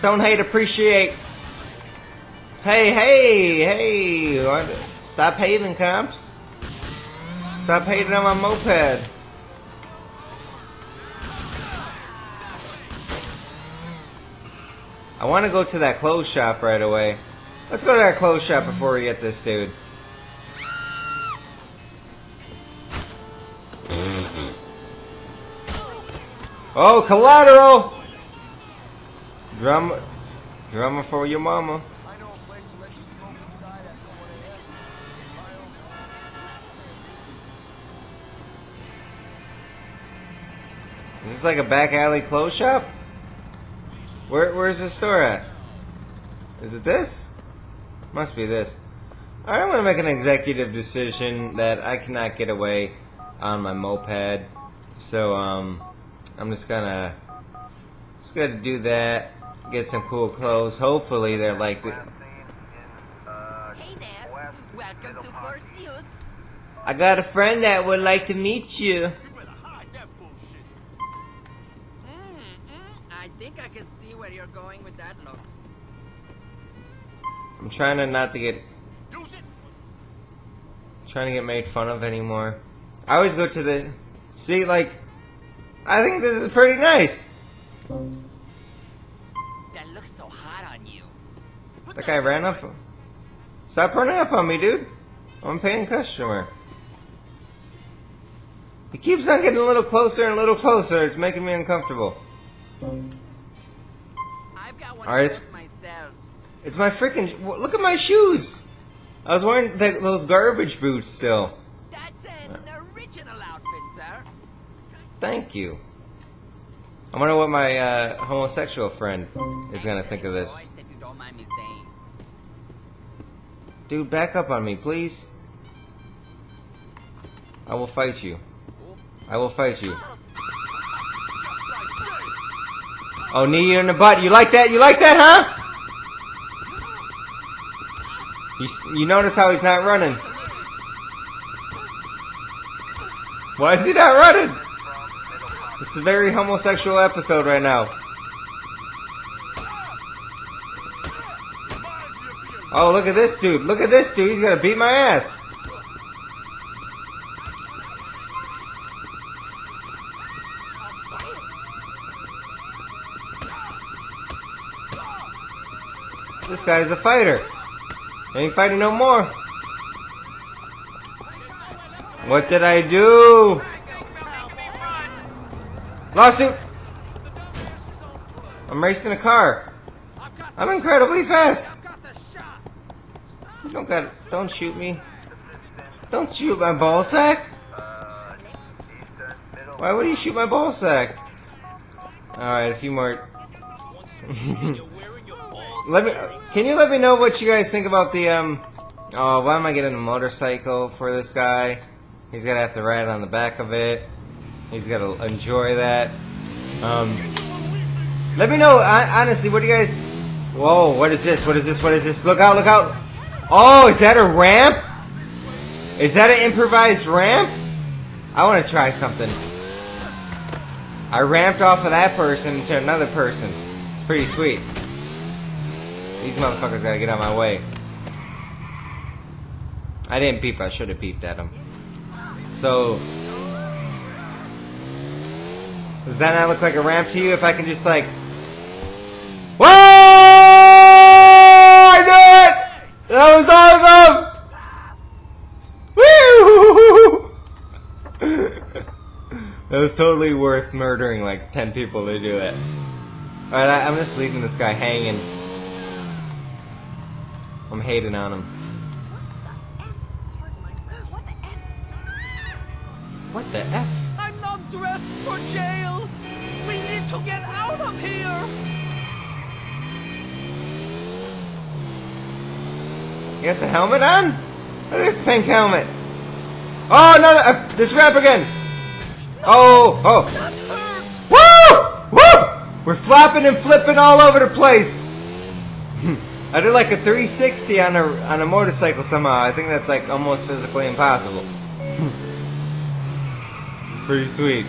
Don't hate, appreciate. Hey, hey, hey! Stop hating, cops. Stop hating on my moped. I want to go to that clothes shop right away. Let's go to that clothes shop before we get this dude. Oh, collateral! Drama, drama for your mama. I to Is this like a back alley clothes shop? Where, where's the store at? Is it this? Must be this. Alright, I'm gonna make an executive decision that I cannot get away on my moped. So, um, I'm just gonna, just gonna do that, get some cool clothes. Hopefully they're like, the, Hey there. Welcome to Perseus. I got a friend that would like to meet you. I think I can see where you're going with that look. I'm trying to not to get, trying to get made fun of anymore. I always go to the, see, like, I think this is pretty nice. That guy ran up. Stop running up on me, dude. I'm a paying customer. He keeps on getting a little closer and a little closer. It's making me uncomfortable. I've got one Alright, it's- myself. It's my freaking. Look at my shoes. I was wearing th- those garbage boots still. That's an original outfit, sir. Thank you. I wonder what my uh, homosexual friend is gonna think of this. Dude, back up on me, please. I will fight you. I will fight you. Oh, knee you in the butt. You like that? You like that, huh? You, you notice how he's not running. Why is he not running? This is a very homosexual episode right now. Oh, look at this dude. Look at this dude. He's gonna beat my ass. This guy's a fighter. Ain't fighting no more. What did I do? Lawsuit! I'm racing a car. I'm incredibly fast. Don't got. Don't shoot me. Don't shoot my ball sack. Why would you shoot my ball sack? All right, a few more. let me. Can you let me know what you guys think about the um? Oh, why am I getting a motorcycle for this guy? He's gonna have to ride on the back of it. He's gotta enjoy that. Um, let me know. hon- Honestly, what do you guys? Whoa! What is this? What is this? What is this? Look out! Look out! Oh, is that a ramp? Is that an improvised ramp? I want to try something. I ramped off of that person to another person. Pretty sweet. These motherfuckers gotta get out of my way. I didn't peep. I should have peeped at them. So, does that not look like a ramp to you? If I can just like, whoa! I did it! That was awesome! Woo! That was totally worth murdering like ten people to do it. All right, I, I'm just leaving this guy hanging. I'm hating on him. What the F? What the f? I'm not dressed for jail. We need to get out of here. He gets a helmet on? Look at this pink helmet. Oh no! Uh, this ramp again. Oh, oh. Woo! Woo! We're flapping and flipping all over the place. Hmm. I did like a 360 on a, on a motorcycle somehow. I think that's like almost physically impossible. Hmm. Pretty sweet.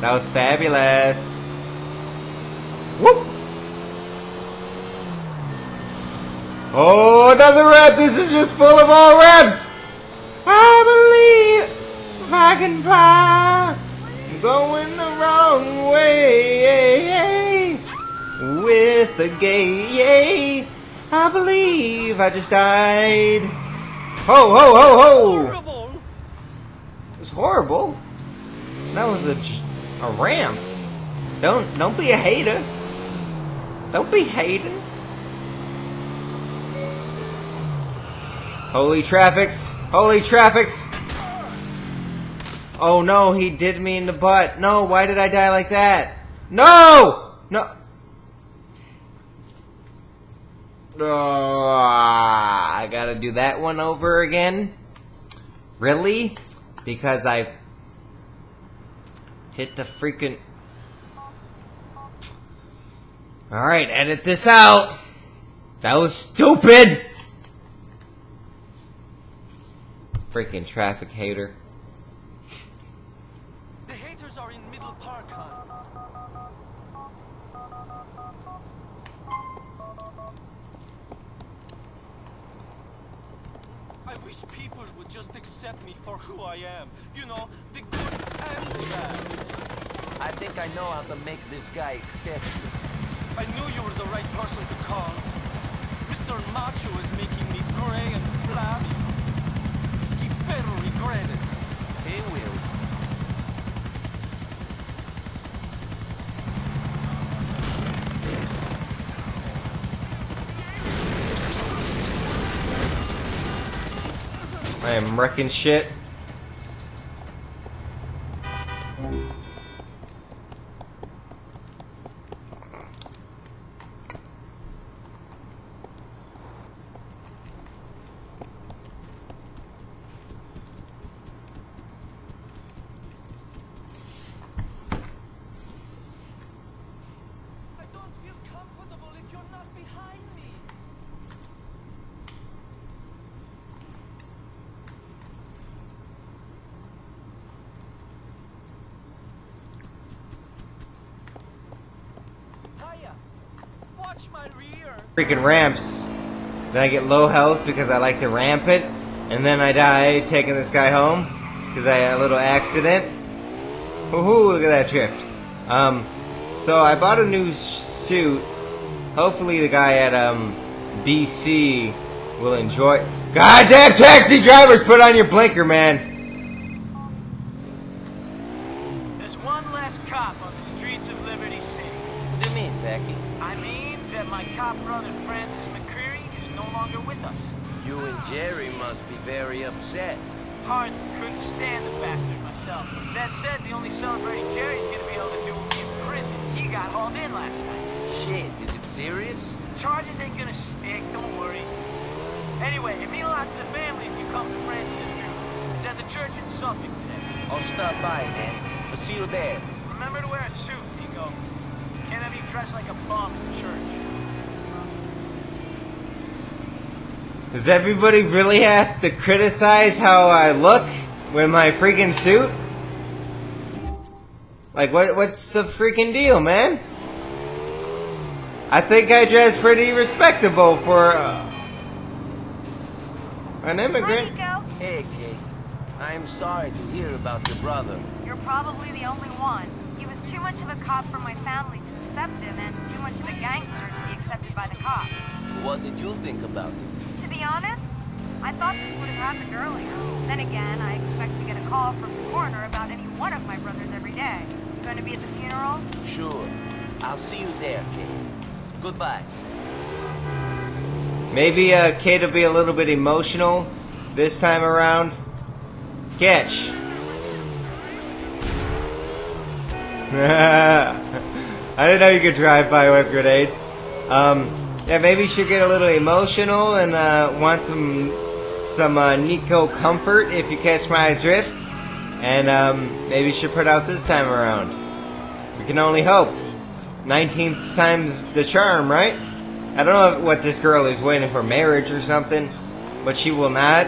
That was fabulous. Whoop! Oh, another rep! This is just full of all reps! Fly. I'm going the wrong way with the gay. I believe I just died. Ho, ho, ho, ho. Horrible! It was horrible. That was a, a ramp. Don't don't be a hater. Don't be hating. Holy traffics! Holy traffics! Oh no, he did me in the butt. No, why did I die like that? No! No! Ah, I gotta do that one over again? Really? Because I hit the freaking. Alright, edit this out! That was stupid! Freaking traffic hater. The haters are in Middle Park, hon. I wish people would just accept me for who I am. You know, the good and the bad. I think I know how to make this guy accept you. I knew you were the right person to call. Mr. Macho is making me gray and flabby. Am wrecking shit. Freaking ramps. Then I get low health because I like to ramp it. And then I die taking this guy home because I had a little accident. Woohoo, look at that drift. Um, so I bought a new suit. Hopefully the guy at um, BC will enjoy. Goddamn taxi drivers, put on your blinker, man. There's one less cop on the streets of Liberty City. What do you mean, Packie? I mean that my cop brother Francis McReary is no longer with us. You and Jerry must be very upset. Hard couldn't stand the bastard myself. That said, the only celebrating Jerry's gonna be able to do will be in prison. He got hauled in last night. Shit, is it serious? Charges ain't gonna stick, don't worry. Anyway, it means a lot to the family if you come to Francis'. He's at the church in Suffolk today. I'll stop by, man. I'll see you there. Remember to wear a suit, Nico. Can't have you dressed like a bum in church. Does everybody really have to criticize how I look with my freaking suit? Like, what? What's the freaking deal, man? I think I dress pretty respectable for uh, an immigrant. Hi, Nico. Hey, Kate. I'm sorry to hear about your brother. You're probably the only one. He was too much of a cop for my family to accept him, and too much of a gangster to be accepted by the cops. What did you think about it? To be honest, I thought this would have happened earlier. Then again, I expect to get a call from the coroner about any one of my brothers every day. Going to be at the funeral? Sure. I'll see you there, Kate. Goodbye. Maybe uh, Kate will be a little bit emotional this time around. Catch. I didn't know you could drive by with grenades. Um, yeah, maybe she'll get a little emotional and uh, want some some uh, Nico comfort if you catch my drift. And um, maybe she'll put out this time around. We can only hope. 19th time's the charm, right? I don't know what this girl is waiting for marriage or something, but she will not,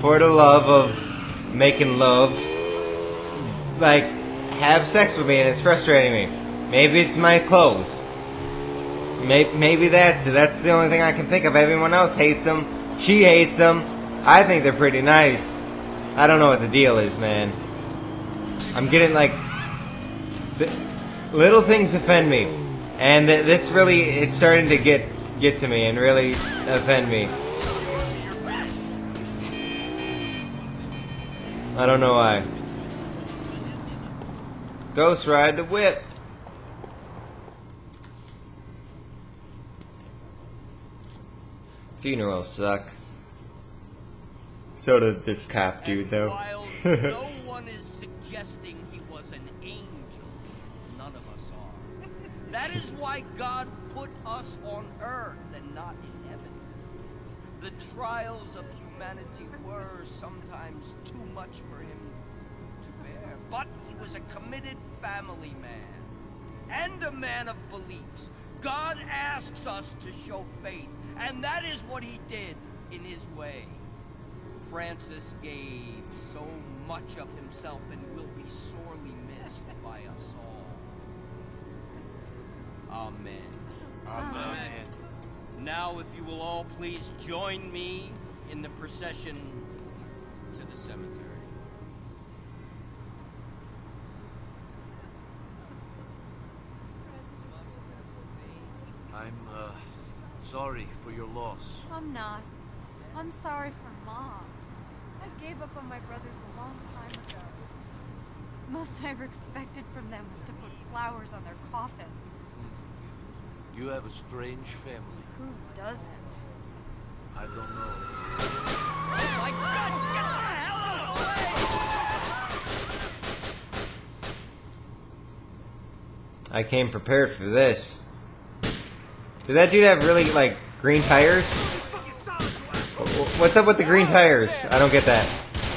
for the love of making love, like have sex with me, and it's frustrating me. Maybe it's my clothes. Maybe, maybe that's. That's the only thing I can think of. Everyone else hates them. She hates them. I think they're pretty nice. I don't know what the deal is, man. I'm getting like little things offend me, and th- this really it's starting to get get to me and really offend me. I don't know why. Ghost ride the whip. Funerals suck. So did this cop dude, And though. While no one is suggesting he was an angel, none of us are. That is why God put us on earth and not in heaven. The trials of humanity were sometimes too much for him to bear. But he was a committed family man and a man of beliefs. God asks us to show faith, and that is what he did in his way. Francis gave so much of himself and will be sorely missed by us all. Amen. Amen. Now, if you will all please join me in the procession to the cemetery. I'm, uh, sorry for your loss. I'm not. I'm sorry for Mom. I gave up on my brothers a long time ago. Most I ever expected from them was to put flowers on their coffins. Hmm. You have a strange family. Who doesn't? I don't know. Oh my God! Get the hell out of the way! I came prepared for this. Did that dude have really like green tires? What's up with the green tires? I don't get that.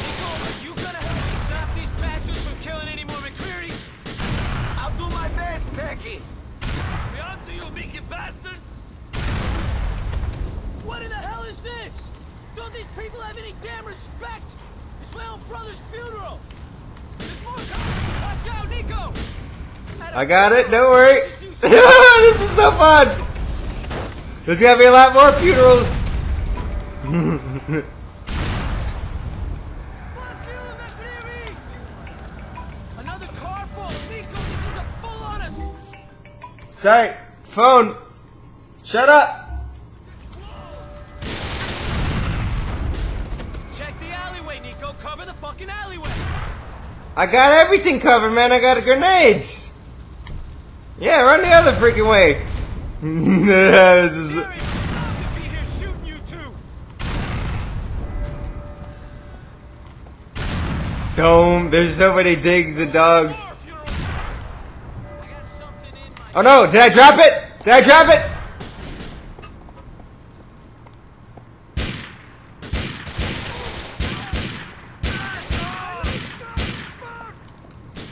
Nico, you gonna help me stop these bastards from killing any more McReary's? I'll do my best, Packie! We on to you, Mickey bastards! What in the hell is this? Don't these people have any damn respect? It's my own brother's funeral. There's more coming. Watch out, Nico. I got it. Don't worry. this is so fun. There's gonna be a lot more funerals. Another car full. Nico, this is a full on us. Sorry, phone. Shut up. Check the alleyway, Nico. Cover the fucking alleyway. I got everything covered, man. I got grenades. Yeah, run the other freaking way. This is. Gary, I'm to be here shooting you two. Dome. There's so many digs and dogs. More funeral. I got something in my. Oh no! Did I drop it? Did I drop it?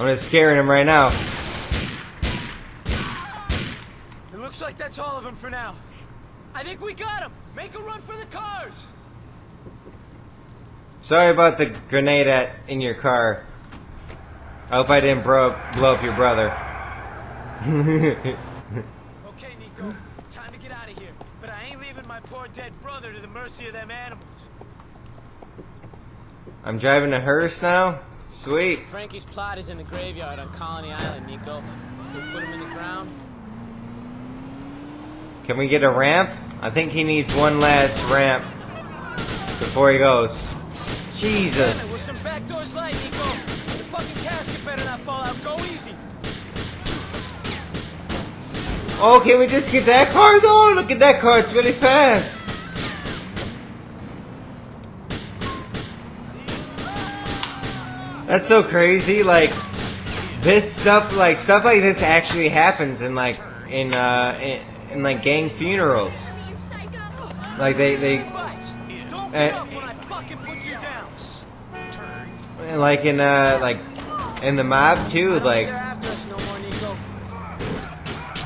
I'm just scaring him right now. It looks like that's all of them for now. I think we got him. Make a run for the cars. Sorry about the grenade at in your car. I hope I didn't bro blow up your brother. Okay, Nico. Time to get out of here. But I ain't leaving my poor dead brother to the mercy of them animals. I'm driving a hearse now. Sweet. Frankie's plot is in the graveyard on Colony Island, Nico. We'll put him in the ground. Can we get a ramp? I think he needs one last ramp before he goes. Jesus. with some back doors light, Nico. The fucking casket better not fall out. Go easy. Oh, can we just get that car though? Look at that car, it's really fast. That's so crazy. Like this stuff, like stuff like this actually happens in like in uh in, in like gang funerals. Like they they Eh. down. like in uh like in the mob too. Like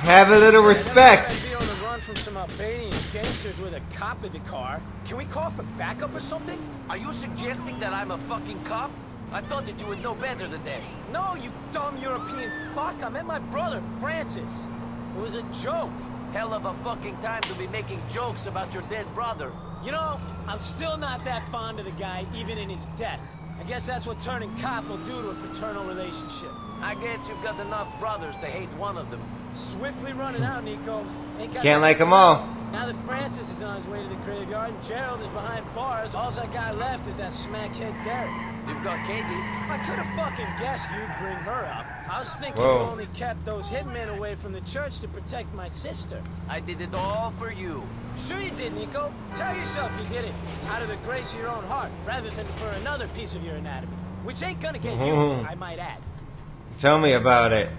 have a little respect. From some Albanian gangsters with a cop in the car. Can we call for backup or something? Are you suggesting that I'm a fucking cop? I thought that you would know better than that. No, you dumb European fuck. I met my brother, Francis. It was a joke. Hell of a fucking time to be making jokes about your dead brother. You know, I'm still not that fond of the guy, even in his death. I guess that's what turning cop will do to a fraternal relationship. I guess you've got enough brothers to hate one of them. Swiftly running out, Nico. Can't nothing like to 'em do. all. Now that Francis is on his way to the graveyard and Gerald is behind bars, all I got left is that smackhead Derek. You've got Katie. I could have fucking guessed you'd bring her up. I was thinking Whoa. you only kept those hitmen away from the church to protect my sister. I did it all for you. Sure you did, Nico. Tell yourself you did it out of the grace of your own heart, rather than for another piece of your anatomy, which ain't gonna get mm-hmm. used, I might add. Tell me about it.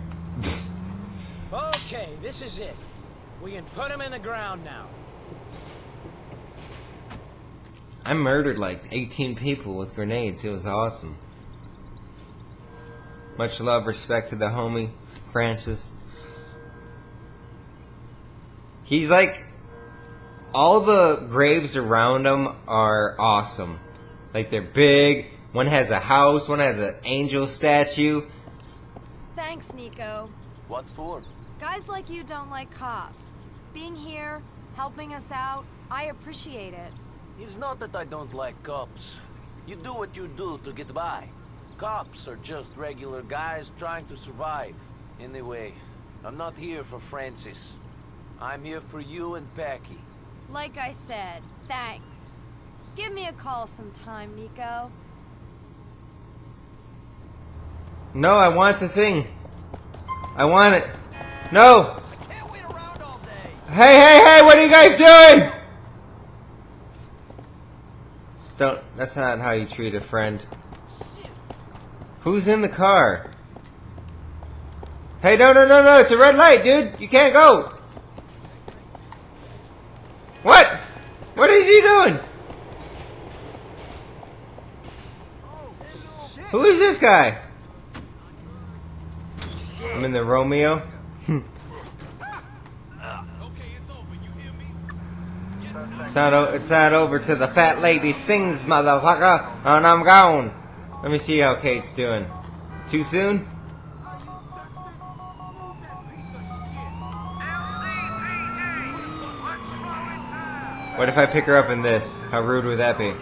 Okay, this is it. We can put him in the ground now. I murdered like 18 people with grenades. It was awesome. Much love, respect to the homie, Francis. He's like, all the graves around him are awesome. Like they're big. One has a house, one has an angel statue. Thanks, Nico. What for? Guys like you don't like cops. Being here, helping us out, I appreciate it. It's not that I don't like cops. You do what you do to get by. Cops are just regular guys trying to survive. Anyway, I'm not here for Francis. I'm here for you and Packie. Like I said, thanks. Give me a call sometime, Nico. No, I want the thing. I want it. No! Can't wait around all day. Hey, hey, hey, what are you guys doing? Don't, that's not how you treat a friend. Who's in the car? Hey, no, no, no, no, it's a red light, dude. You can't go. What? What is he doing? Who is this guy? I'm in the Romero. It's not, it's not over till the fat lady sings, motherfucker, and I'm gone. Let me see how Kate's doing. Too soon? What if I pick her up in this? How rude would that be?